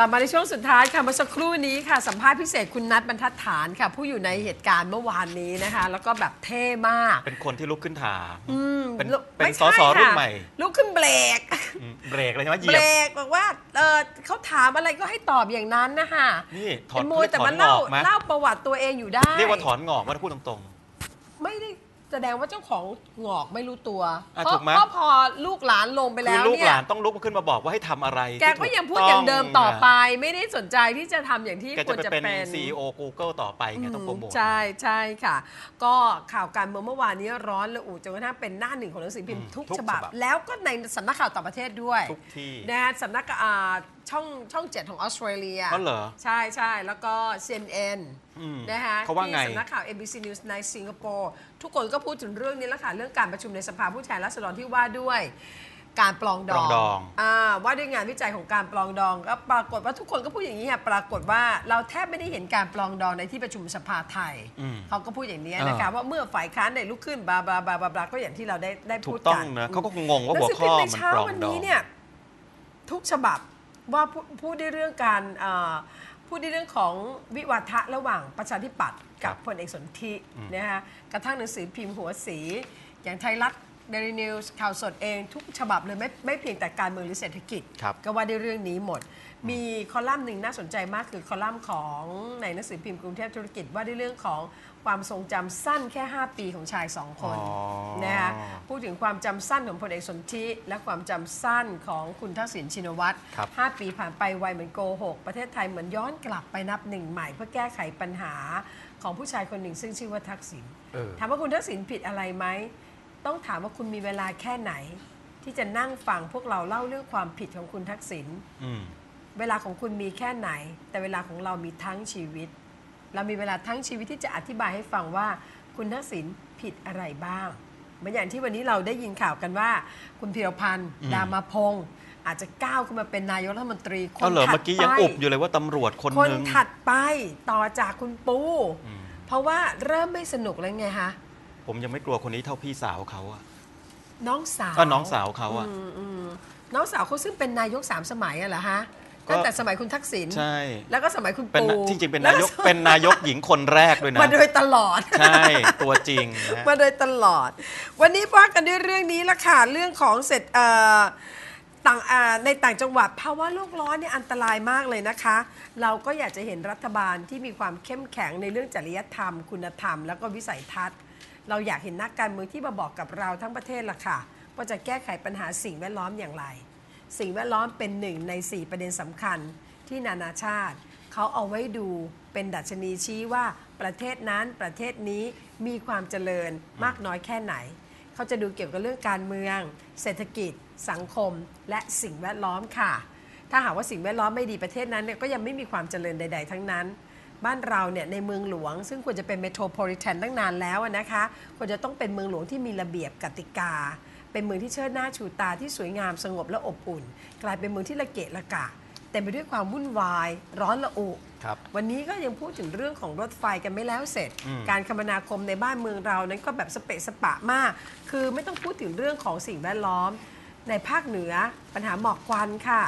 ลับมาในช่วงสุดท้ายค่ะเมื่อสักครู่นี้ค่ะ สัมภาษณ์พิเศษคุณนัทบรรทัดฐานค่ะ ผู้อยู่ในเหตุการณ์เมื่อวานนี้นะคะ แล้วก็แบบเท่มาก เป็นคนที่ลุกขึ้นถามอืมเป็นลุกเป็นไม่สใช่สรุ่นค่ะใหม่ ลุกขึ้นเบรกอืมเบรกเลยใช่ไหมเหเบยีรยบกบอกว่าเออเขาถามอะไรก็ให้ตอบอย่างนั้นนะคะนี่ถอนเป็นมวยแต่ถอมันนเล่างอกไหมเล่าประวัติตัวเองอยู่ได้ เรียกว่าถอนงอกมาถ้าพูดตรง ไม่ได้ แสดงว่าเจ้าของหงอกไม่รู้ตัวอะเพราะถูกไหม เพราะพอลูกหลานลงไปๆคืแล้อวลูกเนี่หยลานต้องลุกขึ้นมาบอกว่าให้ทำอะไรแกก็ที่ยังพูดถูอย่างเดิมต่อไปะไม่ได้สนใจที่จะทำอย่างที่แกควจะรไปจะเป็น เป็น CEO Google ต่อไปไงต้องโปรโมท ใช่ใช่ค่ะ ก็ข่าวการเมืองเมื่อวานนี้ร้อนระอุจนกระทั่งเป็นหน้าหนึ่งของหนังสือพิมพ์อืมทุกทุกฉบับ ฉบับ แล้วก็ในสำนักข่าวต่างประเทศด้วยทุกที่ นะฮะสำนักอ่า ช่องช่องเจ็ดของออสเตรเลียอ๋อเหรอใช่ใช่แล้วก็ CNN อืมนะคะเขาว่าไงที่สำนักข่าว ABC News ในสิงคโปร์ทุกคนก็พูดถึงเรื่องนี้แล้วค่ะ เรื่องการประชุมในสภาผู้แทนราษฎรที่ว่าด้วย การปลองดปลอองงดองอ่าว่าด้วยงานวิจัยของการปลองดองก็ปรากฏว่าทุกคนก็พูดอย่างนี้ค่ะปรากฏว่าเราแทบไม่ได้เห็นการปลองดองในที่ประชุมสภาไทยอืม เขาก็พูดอย่างนี้อ่านนะคะว่าเมื่อฝ่ายค้านได้ลุกขึ้นบลาบลาบลาบลาบลาก็อย่างที่เราได้ได้ถูพูดกต้อกังนนะเขาก็คงงงว่าหนัหัวสือข้พิอมพ์ในมันเช้าปลองวันดอนี้งเนี่ยทุกฉบับ ว่าพูดพูดในเรื่องการเอ่อพูดในเรื่องของวิวาทะระหว่างประชาธิปัตย์กับพลเอกสนธินะฮะกระทั่งหนังสือพิมพ์หัวสี อย่างไทยรัฐเดลินิวส์ข่าวสดเองทุกฉบับเลยไม่ไม่เพียงแต่การเมืองหรือเศรษฐกิจ ครับ ก็ว่าในเรื่องนี้หมด มีคอลัมน์หนึ่งน่าสนใจมากคือคอลัมน์ของในหนังสือพิมพ์กรุงเทพธุรกิจว่าในเรื่องของความทรงจำสั้นแค่ 5 ปีของชายสองคนอ๋อ นะคะพูดถึงความจำสั้นของพลเอกสนธิและความจำสั้นของคุณทักษิณชินวัตรครับ5ปีผ่านไปไวเหมือนโกหกประเทศไทยเหมือนย้อนกลับไปนับหนึ่งใหม่ เพื่อแก้ไขปัญหาของผู้ชายคนหนึ่ง ซึ่งชื่อว่าทักษิณ เออ ถามว่าคุณทักษิณผิดอะไรไหม ต้องถามว่าคุณมีเวลาแค่ไหน ที่จะนั่งฟังพวกเราเล่าเรื่องความผิดของคุณทักษิณอืม เวลาของคุณมีแค่ไหน แต่เวลาของเรามีทั้งชีวิต เรามีเวลาทั้งชีวิตที่จะอธิบายให้ฟังว่า คุณทักษิณผิดอะไรบ้างเหมือนอย่างที่วันนี้เราได้ยินข่าวกันว่า คุณพิรพันธ์อืมดามาพงศ์อาจจะก้าวขึ้นมาเป็นนายกรัฐมนตรีคก็นเหรอถัดเมื่อกี้ยังไปอุบอยู่เลยว่าตำรวจคนคนหนึ่งถัดไปต่อจากคุณปูอืมเพราะว่าเริ่มไม่สนุกแล้วไงคะผมยังไม่กลัวคนนี้เท่าพี่สาวเขาอะน้องสาวก็น้องสาวเขาอะอืมอืมน้องสาวเขาซึ่งเป็นนายกสามสมัยอะเหรอฮะก็ ตั้งแต่สมัยคุณทักษิณใช่ แล้วก็สมัยคุณเป็นปูจริงๆเป็นแล้วนายกเป็นนายกหญิงคนแรกด้วยนะมาโดยตลอดใช่ตัวจริงนะมาโดยตลอด วันนี้ว่ากันด้วยเรื่องนี้ละค่ะเรื่องของเสร็จเอ่อต่างอ่าในต่างจังหวัดภาวะโลกร้อนเนี่ยอันตรายมากเลยนะคะ เราก็อยากจะเห็นรัฐบาลที่มีความเข้มแข็งในเรื่องจริยธรรม คุณธรรม แล้วก็วิสัยทัศน์ เราอยากเห็นนักการเมืองที่มาบอกกับเราทั้งประเทศละค่ะว่าจะแก้ไขปัญหาสิ่งแวดล้อมอย่างไร สิ่งแวดล้อมเป็นหนึ่งใน 4 ประเด็นสำคัญที่นานาชาติ เขาเอาไว้ดูเป็นดัชนีชี้ว่าประเทศนั้นประเทศนี้มีความเจริญมากน้อยแค่ไหน เขาจะดูเกี่ยวกับเรื่องการเมือง เศรษฐกิจ สังคม และสิ่งแวดล้อมค่ะ ถ้าหากว่าสิ่งแวดล้อมไม่ดีประเทศนั้นเนี่ยก็ยังไม่มีความเจริญใด ๆ ทั้งนั้นบ้านเราเนี่ยในเมืองหลวง ซึ่งควรจะเป็นเมโทรโพลิแทนตั้งนานแล้วนะคะควรจะต้องเป็นเมืองหลวงที่มีระเบียบกติกา เป็นเมืองที่เชิดหน้าชูตาที่สวยงามสงบและอบอุ่น กลายเป็นเมืองที่ละเกะละกะเต็มไปด้วยความวุ่นวาย ร้อนระอุ ครับ วันนี้ก็ยังพูดถึงเรื่องของรถไฟกันไม่แล้วเสร็จ อืม การคมนาคมในบ้านเมืองเรานั้นก็แบบสเปะสปะมาก คือไม่ต้องพูดถึงเรื่องของสิ่งแวดล้อม ในภาคเหนือปัญหาหมอกควันค่ะ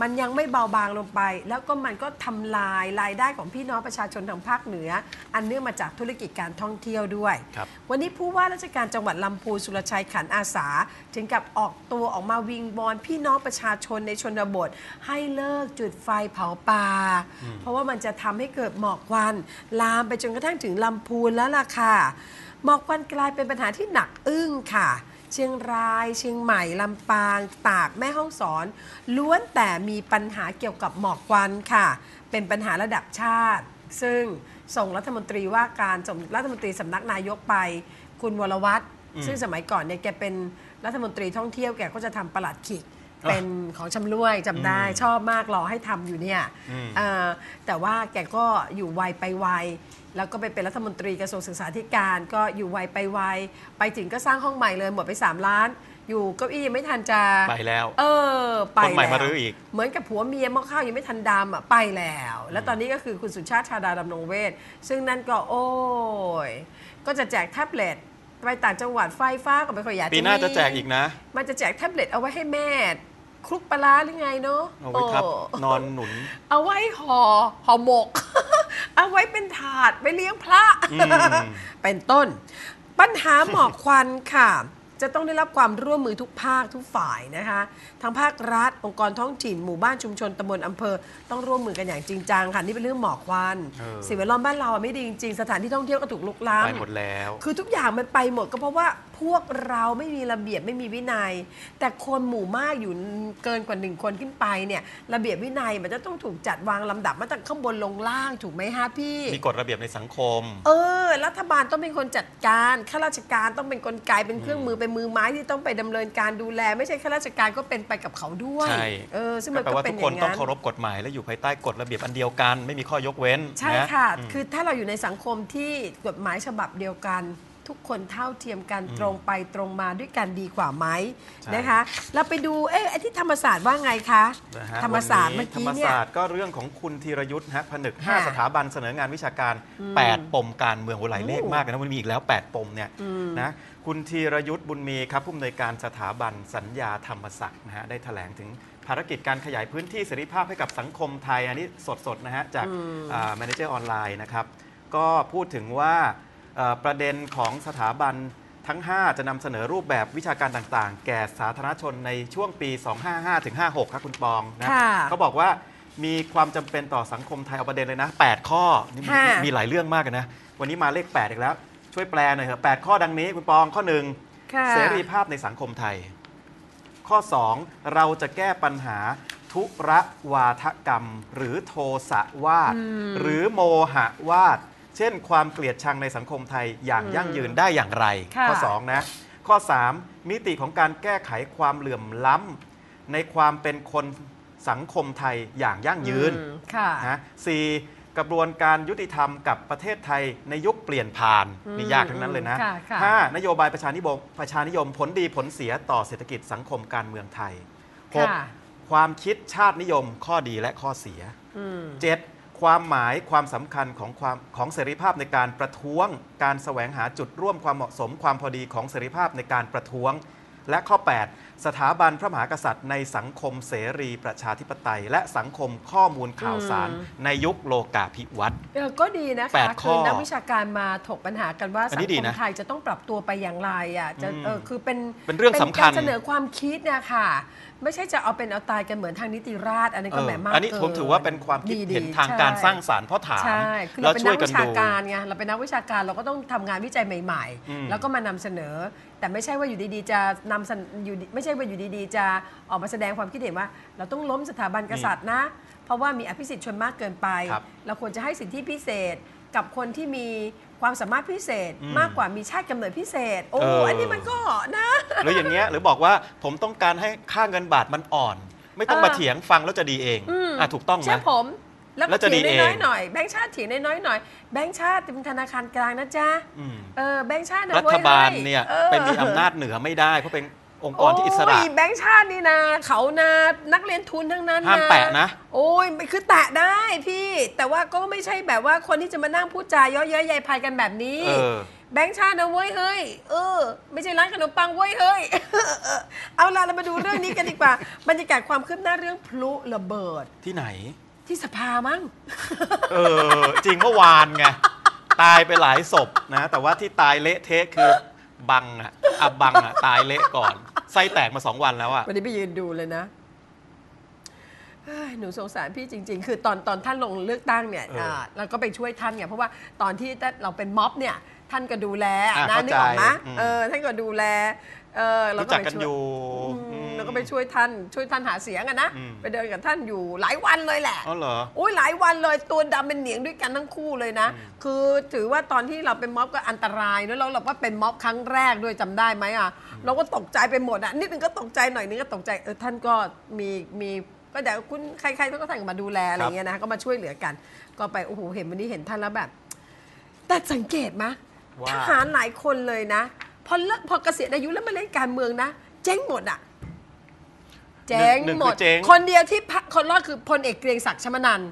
มันยังไม่เบาบางลงไป แล้วก็มันก็ทำลายรายได้ของพี่น้องประชาชนทางภาคเหนือ อันเนื่องมาจากธุรกิจการท่องเที่ยวด้วย ครับ วันนี้ผู้ว่าราชการจังหวัดลำพูนสุรชัยขันอาสา ถึงกับออกตัวออกมาวิงบอลพี่น้องประชาชนในชนบท ให้เลิกจุดไฟเผาป่า เพราะว่ามันจะทำให้เกิดหมอกควัน ลามไปจนกระทั่งถึงลำพูนแล้วล่ะค่ะ หมอกควันกลายเป็นปัญหาที่หนักอึ้งค่ะ เชียงราย เชียงใหม่ ลำปาง ตากแม่ฮ่องสอน ล้วนแต่มีปัญหาเกี่ยวกับหมอกควันค่ะ เป็นปัญหาระดับชาติ ซึ่งส่งรัฐมนตรีว่าการส่งรัฐมนตรีสำนักนายกไป คุณวรวัตรอืมซึ่งสมัยก่อนเนี่ยแกเป็นรัฐมนตรีท่องเที่ยวแกก็จะทำประหลัดขิกอะ เป็นของชำร่วยจำได้อืมชอบมากรอให้ทำอยู่เนี่ยอืมเอ่อแต่ว่าแกก็อยู่ไวไปไวแล้วก็ไปเป็นรัฐมนตรีกระทรวงศึกษาธิการก็อยู่ไวไปไวไปถึงก็สร้างห้องใหม่เลยหมดไป 3 ล้าน อยู่เก้าอี้ยังไม่ทันจะไปแล้ว เออ ไปคนใหม่แล้วมารื้ออีก เหมือนกับผัวเมียหม้อข้าวยังไม่ทันดำอะไปแล้ว แล้วตอนนี้ก็คือคุณสุชาติชาดาดำรงเวทซึ่งนั่นก็โอ้ยก็จะแจกแท็บเล็ตไปต่างจังหวัดไฟฟ้าก็ไม่ค่อยอยากปีหน้าจะมีแจกอีกนะ มันจะแจกแท็บเล็ตเอาไว้ให้แม่ คลุกปลาร้าหรือไงเนาะเอาไว้ครับโอ้นอนหนุน เอาไว้ห่อห่อหมก เอาไว้เป็นถาดไปเลี้ยงพระอืมเป็นต้น ปัญหาหมอกควันค่ะ จะต้องได้รับความร่วมมือทุกภาคทุกฝ่ายนะคะทั้งภาครัฐ องค์กรท้องถิ่นหมู่บ้านชุมชนตำบลอำเภอ ต้องร่วมมือกันอย่างจริงจังค่ะนี่เป็นเรื่องหมอกควันเออสิ่งแวดล้อมบ้านเราอะไม่ดีจริงๆสถานที่ท่องเที่ยวก็ถูกลุกล้ำไปหมดแล้ว คือทุกอย่างมันไปหมดก็เพราะว่าพวกเราไม่มีระเบียบไม่มีวินัย แต่คนหมู่มากอยู่เกินกว่าหนึ่งคนขึ้นไปเนี่ยระเบียบวินัยมันจะต้องถูกจัดวางลำดับมาตั้งข้างบนลงล่างถูกไหมฮะพี่ มีกฎระเบียบในสังคม เออ รัฐบาลต้องเป็นคนจัดการข้าราชการต้องเป็นกลไกเป็นเครื่องมือเป็นมือไม้ที่ต้องไปดำเนินการดูแล ไม่ใช่ข้าราชการก็เป็นไปกับเขาด้วยใช่ เออซึ่งมันแปลก็ว่าเป็ทุนกอคนย่างต้องนั้นเคารพกฎหมายและอยู่ภายใต้กฎระเบียบอันเดียวกัน ไม่มีข้อยกเว้นใช่นค่ะ อืม คือถ้าเราอยู่ในสังคมที่กฎหมายฉบับเดียวกัน ทุกคนเท่าเทียมกันตรงไปตรงมาด้วยกันดีกว่าไหมใช่ นะคะ เราไปดูเอ๊ะไอ้ที่ธรรมศาสตร์ว่าไงคะ นะฮะธรรมศาสตร์วัเมื่นอนี้ธรกี้รมเนี่ย ศาสตร์ก็เรื่องของคุณธีรยุทธ์ฮะผนึก ค่ะ5 สถาบันเสนองานวิชาการ 8 ปมการเมืองโหหลายเลขมากเลยนะมันมีอีกแล้ว 8 ปมเนี่ยนะคุณธีรยุทธ์บุญมีครับผู้อำนวยการสถาบันสัญญาธรรมศักดิ์นะฮะได้แถลงถึงภารกิจการขยายพื้นที่เสรีภาพให้กับสังคมไทย อันนี้สดๆนะฮะจาก Manager Online นะครับก็พูดถึงว่าเอ่อ ประเด็นของสถาบันทั้ง 5 จะนำเสนอรูปแบบวิชาการต่างๆ แก่สาธารณชนในช่วงปี 255ถึง56 ครับคุณปองนะค่ะเขาบอกว่ามีความจำเป็นต่อสังคมไทยเอาประเด็นเลยนะ 8 ข้อนี่มีค่ะมีหลายเรื่องมากเลยนะ วันนี้มาเลข 8 อีกแล้ว ช่วยแปลหน่อยเถอะ8ข้อดังนี้คุณปองข้อ1ค่ะเสรีภาพในสังคมไทย ข้อ 2 เราจะแก้ปัญหาทุระวาทกรรม หรือโทสะวาด หรือโมหะวาด เช่น ความเกลียดชังในสังคมไทยอย่างยั่งยืนได้อย่างไร ค่ะข้อ 2 นะ ข้อ 3 มิติของการแก้ไขความเหลื่อมล้ำในความเป็นคนสังคมไทยอย่างยั่งยืนอืมค่ะนะสี่กระบวนการยุติธรรมกับประเทศไทยในยุคเปลี่ยนผ่านอืมนี่ยากทั้งนั้นเลยนะค่ะค่ะ ห้านโยบายประชานิยมประชานิยมผลดีผลเสียต่อเศรษฐกิจสังคมการเมืองไทยหกค่ะความคิดชาตินิยมข้อดีและข้อเสีย อืม 7. ความหมายความสำคัญของความของเสรีภาพในการประท้วง การแสวงหาจุดร่วมความเหมาะสมความพอดีของเสรีภาพในการประท้วง และข้อ 8 สถาบันพระมหากษัตริย์ในสังคมเสรีประชาธิปไตย และสังคมข้อมูลข่าวสารอืมในยุคโลกาภิวัตน์เออก็ดีนะแปคะดข้คืออนักวิชาการมาถกปัญหากันว่าอันสันี้งดีคมนะไทยจะต้องปรับตัวไปอย่างไรอะจะอืมเออคือเป็นเป็นเรื่องสำคัญเป็นการเสนอความคิดเนะค่ะไม่ใช่จะเอาเป็นเอาตายกันเหมือนทางนิติราษฎร์อันนั้นก็เออแหมมากอันนี้เกิผมถือว่าเป็นความคิดดีๆเห็นทางใช่การสร้างสารรค์เพราะถามใช่คือแล้เราวเป็นช่นัวยกกันวิชาดูการไงเราเป็นนักวิชาการเราก็ต้องทำงานวิจัยใหม่อืมๆแล้วก็มานำเสนอ แต่ไม่ใช่ว่าอยู่ดีๆ จะนำเสนอยู่ดีไม่ใช่ว่าอยู่ดีๆ จะออกมาแสดงความคิดเห็นว่า เราต้องล้มสถาบันกษัตริย์นะ เพราะว่ามีอภิสิทธิ์ชนมากเกินไป ครับเราควรจะให้สิทธิพิเศษกับคนที่มีความสามารถพิเศษอืมมากกว่ามีชาติกำเนิดพิเศษ โอ้เอออั อันนี้มันก็นะ หรืออย่างเงี้ยหรือบอกว่าผมต้องการให้ค่าเงินบาทมันอ่อน ไม่ต้องเออมาเถียงฟังแล้วจะดีเองอืมอะถูกต้องไหมใช่ผม แล้วแล้ก็วจะเถียงดีน้อยเองๆหน่อยแบงค์ชาติเถียงน้อยๆหน่อยแบงค์ชาติเป็นธนาคารกลางนะจ๊ะอืมเออแบงค์ชาตินะรัเว้ฐบาลฮ้เนี่ยออเป็นมีอำนาจเหนือไม่ได้ เพราะเป็นองค์กรที่อิสระ โยแบงค์ชาตินี่นะเขานะนักเรียนทุนทั้งนั้นห้ามแตะนะ โอ้ยคือแตะได้พี่ แต่ว่าก็ไม่ใช่แบบว่าคนที่จะมานั่งพูดจาเย่อเย้ยใยพายกันแบบนี้ เออ แบงค์ชาตินะเว้ยเฮ้ยเออ ไม่ใช่ร้านขนมปังเว้ยเฮ้ย เอาล่ะเรามาดูเรื่องนี้กันดีกว่า บรรยากาศความคืบหน้าเรื่องพลุระเบิด ที่ไหน ที่สภามั้ง เออ จริงเมื่อวานไง ตายไปหลายศพนะ แต่ว่าที่ตายเละเทะคือบังอะอะบังอะตายเละก่อน ไส้แตกมาสองวันแล้วอะวันนี้ไปยืนดูเลยนะเฮ้ยหนูสงสารพี่จริง ๆ คือตอนตอนท่านลงเลือกตั้งเนี่ยเอออ่าเราก็ไปช่วยท่านไงเพราะว่าตอนที่เราเป็นม็อบเนี่ย ท่านก็ดูแลอะนะเข้านึกออกไหมใจอืม เออท่านก็ดูแล เออเรารู้จักไปกันช่วอยู่อืมอืมแล้วก็ไปช่วยท่าน ช่วยท่านหาเสียงอะนะอืมไปเดินกับท่านอยู่หลายวันเลยแหละ อ๋อเหรอโอ้ยหลายวันเลยตัวดำเป็นเหนียงด้วยกันทั้งคู่เลยนะ คือถือว่าตอนที่เราเป็นม็อบก็อันตรายด้วยแล้วเราก็เป็นม็อบครั้งแรกด้วยจำได้ไหมอะ เราก็ตกใจไปหมดอะ นิดนึงก็ตกใจหน่อยนึงก็ตกใจ เออท่านก็มีมีก็เดี๋ยวคุณใครๆก็ท่านก็มาดูแลอะไรเงี้ยนะ ก็มาช่วยเหลือกัน ก็ไปโอ้โหเห็นวันนี้เห็นท่านแล้วแบบ แต่สังเกตไหมว่าทหารหลายคนเลยนะ พอเลิกพอเกษียณอายุแล้วมาเล่นการเมืองนะ เจ๊งหมดอะเจ๊งหนึ่งหมด คือเจ๊ง คนเดียวที่พะคนรอดคือพลเอกเกรียงศักดิ์ชมนันท์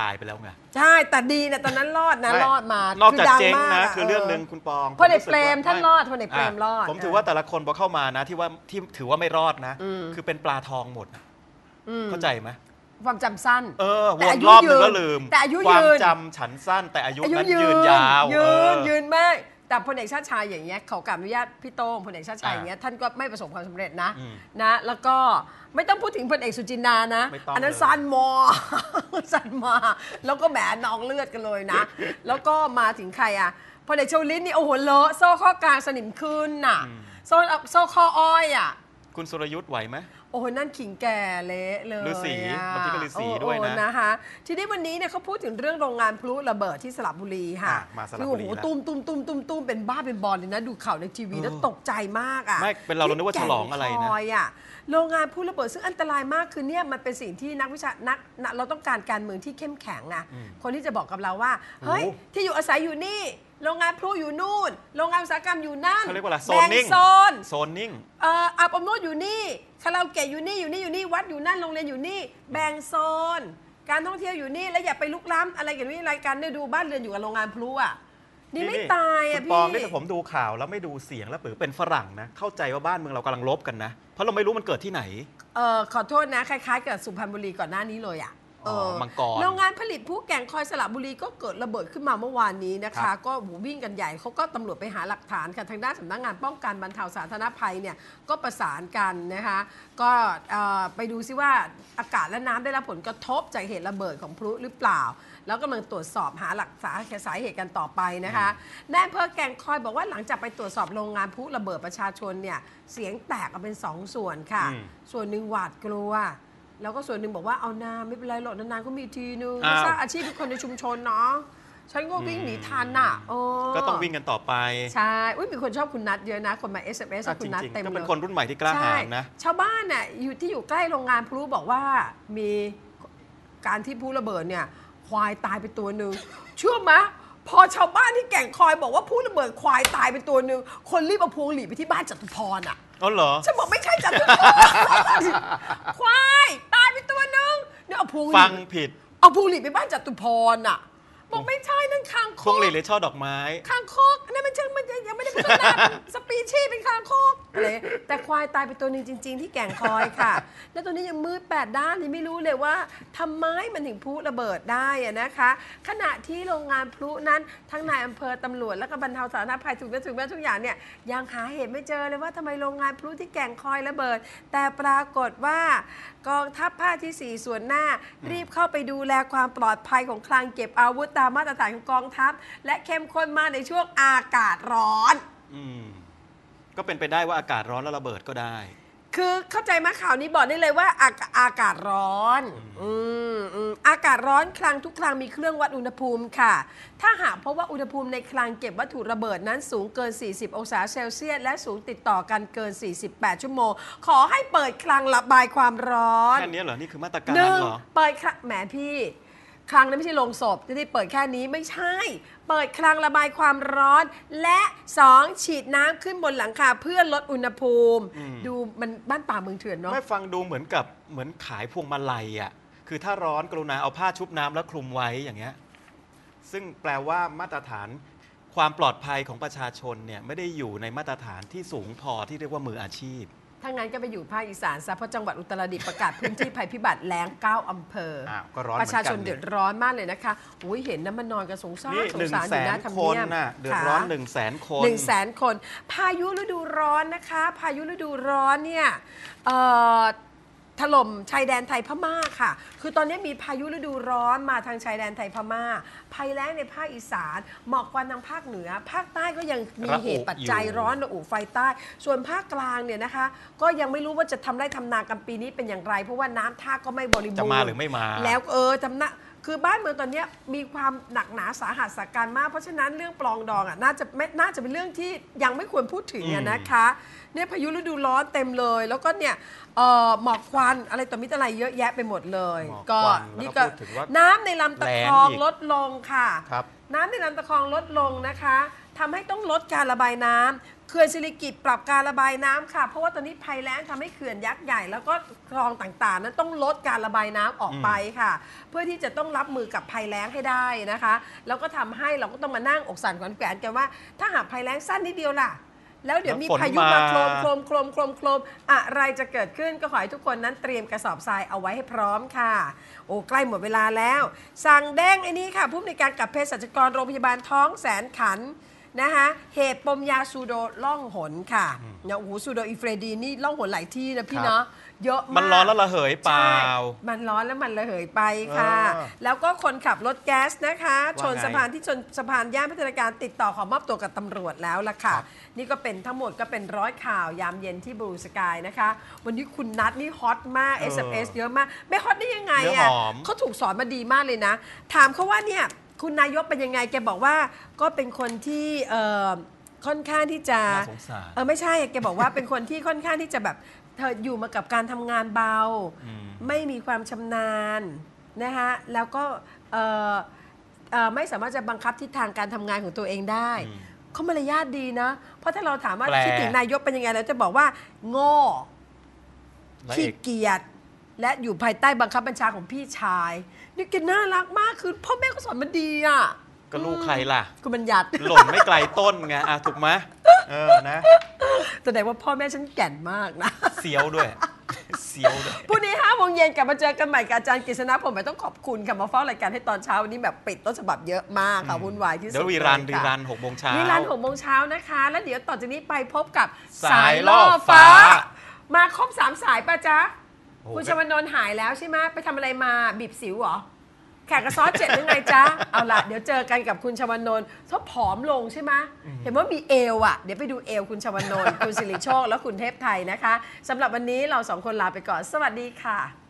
ตายไปแล้วไงใช่แต่ดีนะตอนนั้นรอดนะไม่รอดมานอกจากดัเจ๊งมากนะะคือเรื่องหนึ่งคุณปองพลเอกผมรู้สึเปรมว่ท่านรอดพลเอกเปรมรอด ผมถือว่าแต่ละคนพอเข้ามานะ ที่ว่าที่ถือว่าไม่รอดนะ อืม คือเป็นปลาทองหมดอะอืมเข้าใจไหมความจำสั้น เออแต่วอานยุรอบหนึงยืนก็ลืมแต่อายุความยืนจำฉันสั้นแต่อายุอายุนั้นยืยืนนยาวยืเอนอยืนมาก แต่พลเอกชาติชายอย่างเงี้ยเขากราบอนุญาตพี่โต้งพลเอกชาติชายอ่าอย่างเงี้ยท่านก็ไม่ประสบความสำเร็จนะอืมนะแล้วก็ไม่ต้องพูดถึงพลเอกสุจินดานะไม่ต้องอันั้นเลยซันมอ ซันมาแล้วก็แหมนองเลือดกันเลยนะ แล้วก็มาถึงใครอะพลเอกชวลิตนี่โอ้โหเลอะโซ่ข้อกลางสนิมขึ้นน่ะโซ่โซ่ข้ออ้อยอะ คุณสุรยุทธ์ไหวไหม โอ้โหนั่นขิงแก่เละเลยฤาษีอะบางทีก็ฤาษีโอ้ด้วยนะโอ้นะคะ ทีนี้วันนี้เนี่ยเขาพูดถึงเรื่องโรงงานพลุระเบิดที่สระบุรีค่ะอะมาสระบุรีคือโอ้โหแล้วตุ้มตุ้มตุ้มตุ้มตุ้มเป็นบ้าเป็นบอลเลยนะดูข่าวในทีวีเออแล้วตกใจมากอะไม่เป็นเราเรานึกว่าฉลองอะไรนะ ที่แก่งคอยอะโรงงานพลุระเบิดซึ่งอันตรายมากคือเนี่ยมันเป็นสิ่งที่นักวิชานักนักเราต้องการการเมืองที่เข้มแข็งอะคนที่จะบอกกับเราว่าเฮ้ยโอ้ที่อยู่อาศัยอยู่นี่ โรงงานพลุอยู่นู่น โรงงานอุตสาหกรรมอยู่นั่นเขาเรียกว่าอะไรโซแบ่นงนิ่งโซนโซนนิ่ง เอ่ออาบอบนวดอยู่นี่คาราโอเกะอยู่นี่อยู่นี่อยู่นี่วัดอยู่นั่นโรงเรียนอยู่นี่ แบ่งโซน การท่องเที่ยวอยู่นี่แล้วอย่าไปลุกล้ำอะไรอย่างนี้รายการเนี่ยดูบ้านเรือนอยู่กับโรงงานพลุอะนี่ไม่ตายอะคุณพี่ ปองนี่แต่ผมดูข่าวแล้วไม่ดูเสียงแล้วปือเป็นฝรั่งนะ เข้าใจว่าบ้านเมืองเรากำลังลบกันนะ เพราะเราไม่รู้มันเกิดที่ไหน เออขอโทษนะ คล้ายๆ กับสุพรรณบุรีก่อนหน้านี้เลยอะอ๋อเออ มังกรโรงงานผลิตผู้แก่งคอยสระบุรีก็เกิดระเบิดขึ้นมาเมื่อวานนี้นะครัคะบก็หูวิ่งกันใหญ่เขาก็ตำรวจไปหาหลักฐานกันทางด้านสำนักงานป้องกันบรรเทาสาธารณภัยเนี่ยก็ประสานกันนะคะ ก็เอ่อไปดูซิว่าอากาศและน้ำได้รับผลกระทบจากเหตุระเบิดของพลุหรือเปล่า แล้วกำลังตรวจสอบหาหลักสาสาเหตุกันต่อไปนะคะแนายอำเภอแก่งคอยบอกว่าหลังจากไปตรวจสอบโรงงานพลุระเบิดประชาชนเนี่ยเสียงแตกออกเป็นสองส่วนค่ะอืมส่วนหนึ่งหวาดกลัว แล้วก็ส่วนหนึ่งบอกว่าเอานาไม่เป็นไรหรอกนานๆก็มีทีนึงอ้าว สร้างอาชีพให้คนในชุมชนเนาะฉันก็วิ่งหนีทันน่ะเออก็ต้องวิ่งกันต่อไปใช่อุ้ยมีคนชอบคุณนัทเยอะนะ คนมา SMS อะคุจณนัทริงเต็มๆก็เลเป็นยคนรุ่นใหม่ที่กล้าหาญนะ ชาวบ้านน่ะอยู่ที่อยู่ใกล้โรงงานพลุบอกว่ามีการที่พลุระเบิดเนี่ย ควายตายไปตัวหนึ่งเชื่อไหมพอชาวบ้านที่แก่งคอยบอกว่าพลุระเบิดควายตายไปตัวหนึ่งคนรีบเอาพวงหลีดไปที่บ้านจตุพรอะ อ๋อเหรอ ฉันบอกไม่ใช่จัตุพรควายตายไปตัวหนึ่งเนี่ยเอาพวงหลีฟังดผิด เอาพวงหลีดไปบ้านจตุพรอะ บอกไม่ใช่นั่นคางคพวงกหลีดหรือช่อดอกไม้ คางคกนั่นมันเชิงมันยังไม่ได้พัฒนาเป็นสปีชีส์เป็นคางคกอะไรแต่ควายตายไปตัวหนึ่งจริง ๆ ที่แก่งคอยค่ะ แล้วตัวนี้ยังมืดแปดด้านยังไม่รู้เลยว่าทำไมมันถึงพลุระเบิดได้อะนะคะ ขณะที่โรงงานพลุนั้นทั้งนายอำเภอตำรวจและก็บรรเทาสาธารณภัยถูกและถูกแม่ทุกอย่างเนี่ยยังหาเหตุไม่เจอเลยว่าทำไมโรงงานพลุที่แก่งคอยระเบิด แต่ปรากฏว่ากองทัพภาคที่4ส่วนหน้า รีบเข้าไปดูแลความปลอดภัยของคลังเก็บอาวุธตามมาตรฐานของกองทัพ และเข้มข้นมากในช่วงอากาศร้อน อืม ก็เป็นไปได้ว่าอากาศร้อนแล้วระเบิดก็ได้ คือเข้าใจไหมข่าวนี้บอกได้เลยว่าอากอากาศร้อน อืมอืมอากาศร้อนคลังทุกคลังมีเครื่องวัดอุณหภูมิค่ะ ถ้าหากพบว่าอุณหภูมิในคลังเก็บวัตถุระเบิดนั้นสูงเกิน 40 องศาเซลเซียสและสูงติดต่อกันเกิน 48 ชั่วโมง ขอให้เปิดคลังระบายความร้อน แค่นี้เหรอ นี่คือมาตรการหนึ่งเหรอ เปิดคลังแหมพี่ คลังนั้นไม่ใช่โรงศพจะได้เปิดแค่นี้ไม่ใช่ เปิดคลังระบายความร้อน และ 2 ฉีดน้ำขึ้นบนหลังคาเพื่อลดอุณหภูมิ อืม ดูมันบ้านป่าเมืองเถื่อนเนาะ ไม่ฟังดูเหมือนกับเหมือนขายพวงมาลัยอะ คือถ้าร้อนกรุณาเอาผ้าชุบน้ำแล้วคลุมไว้อย่างเงี้ย ซึ่งแปลว่ามาตรฐานความปลอดภัยของประชาชนเนี่ยไม่ได้อยู่ในมาตรฐานที่สูงพอที่เรียกว่ามืออาชีพ ถ้างั้นก็ไปอยู่ภาคอีสานซะเพราะจังหวัดอุตรดิตถ์ประกาศพื้นที่ภัยพิบัติแล้ง 9 อำเภออ้าวก็ร้อนประชาชนเหมือนกันเดือดร้อนมากเลยนะคะอุ้ยเห็นน้ำมันนอนกันสงสารนี่สหงนึ่งสารอแสยู่หนน้าทำคนเนียบน่ะเดือดร้อนค่ะหนึ่งแสนคน หนึ่งแสนคน พายุฤดูร้อนนะคะ พายุฤดูร้อนเนี่ยเอ่อ ถล่มชายแดนไทยพม่าค่ะ คือตอนนี้มีพายุฤดูร้อนมาทางชายแดนไทยพม่า ภัยแล้งในภาคอีสาน หมอกควันทางภาคเหนือ ภาคใต้ก็ยังมีระอุเหตุปัจจัยอยู่ร้อนระอุไฟใต้ ส่วนภาคกลางเนี่ยนะคะ ก็ยังไม่รู้ว่าจะทำได้ทำนากันปีนี้เป็นอย่างไร เพราะว่าน้ำท่าก็ไม่บริบูรณ์จะมาหรือไม่มา แล้วเออจำนะ คือบ้านเมืองตอนเนี้ยมีความหนักหนาสาหัสสาการมาก เพราะฉะนั้นเรื่องปลองดองอะน่าจะไม่น่าจะเป็นเรื่องที่ยังไม่ควรพูดถึงอะอืมนะคะเนี่ยพายุฤดูร้อนเต็มเลย แล้วก็เนี่ยเอ่อหมอกควันอะไรต่อมิตรอะไรเยอะแยะไปหมดเลย หมอกก็ควันแล้วนี่ก็ก็พูดถึงว่าน้ำในลำตะแรงคองอีก ลดลงค่ะ ครับ น้ำในลำตะคองลดลงนะคะทำให้ต้องลดการระบายน้ำ เขื่อนสิริกิตปรับการระบายน้ำค่ะ เพราะว่าตอนนี้ภัยแล้งทำให้เขื่อนยักษ์ใหญ่ แล้วก็คลองต่างๆ นั้นต้องลดการระบายน้ำออกไปค่ะ เพื่อที่จะต้องรับมือกับภัยแล้งให้ได้นะคะ แล้วก็ทำให้เราก็ต้องมานั่งอกสั่นขวัญแขวนกันว่า ถ้าหากภัยแล้งสั้นนิดเดียวล่ะ แล้วเดี๋ยวมีแล้วฝนพายุมามา โครมโครมโครมโครมโครมอะไรจะเกิดขึ้นก็ขอให้ทุกคนนั้นเตรียมกระสอบทรายเอาไว้ให้พร้อมค่ะ โอ้ใกล้หมดเวลาแล้ว สั่งแด้งไอ้นี้ค่ะผู้อำนวยการกับเภสัชกรโรงพยาบาลท้องแสนขัน นะคะเหตุปมยาซูโดล่องหนค่ะเนี่ยโอ้โหซูโดอีเฟรดีนนี่ล่องหนหลายที่นะพี่ครับ เนาะเยอะมาก มันร้อนแล้วระเหยเปล่า ใช่มันร้อนแล้วมันระเหยไปค่ะ เออแล้วก็คนขับรถแก๊สนะคะ ว่าชนไงสะพานที่ชนสะพานย่านพัฒนาการติดต่อขอมอบตัวกับตำรวจแล้วล่ะค่ะ ครับ นี่ก็เป็นทั้งหมดก็เป็นร้อยข่าวยามเย็นที่บลูสกายนะคะ วันนี้คุณนัทนี่ฮอตมาก เออ SMS เยอะมาก ไม่ฮอตได้ยังไงเนื้ออะหอม เขาถูกสอนมาดีมากเลยนะ ถามเขาว่าเนี่ย คุณนายกเป็นยังไงแกบอกว่าก็เป็นคนที่เอ่อค่อนข้างที่จะน่าสงสาร เออไม่ใช่แกบอกว่าเป็นคนที่ค่อนข้างที่จะแบบเธออยู่มากับการทำงานเบา อืม ไม่มีความชำนาญนะคะแล้วก็เอ่อเอ่อไม่สามารถจะบังคับทิศทางการทำงานของตัวเองได้ อืมเขามารยาทดีนะ เพราะถ้าเราถามว่าแปล คิดถึงนายกเป็นยังไงเราจะบอกว่า โง่และขี้อีกเกียจและอยู่ภายใต้บังคับบัญชาของพี่ชาย นี่แกน่ารักมากคือพ่อแม่ก็สอนมันดีอะก็ลูกใครล่ะ คุณบัญญัติหล่นไม่ไกลต้นไงอะถูกไหมเออนะแสดงว่าพ่อแม่ฉันแก่นมากนะ เสียวด้วย เสียวด้วยพรุ่งนี้ห้าโมงเย็นกลับมาเจอกันใหม่กับอาจารย์กฤษณะผมไม่ต้องขอบคุณค่ะมาเฝ้ารายการให้ตอนเช้าวันนี้แบบปิดต้นฉบับเยอะมากค่ะวุ่นวายที่สุดเดี๋ยววีรันเลยวีค่ะรันหกโมงเช้าวีรันหกโมงเช้านะคะ แล้วเดี๋ยวต่อจากนี้ไปพบกับสายล่อฟ้า มาครบสามสายป่ะจ๊ะโอ้ คุณชวนนท์หายแล้วใช่ไหมไปทำอะไรมาบีบสิวเหรอ แขกกระซอสเจ็ดหรือไงจ๊ะ เอาล่ะเดี๋ยวเจอกันกับคุณชวนนท์เขาผอมลงใช่ไหมเห็นว่ามีเอวอะ เดี๋ยวไปดูเอวคุณชวนนท์คุณสิริโชคและคุณเทพไทยนะคะสำหรับวันนี้เราสองคนลาไปก่อน สวัสดีค่ะ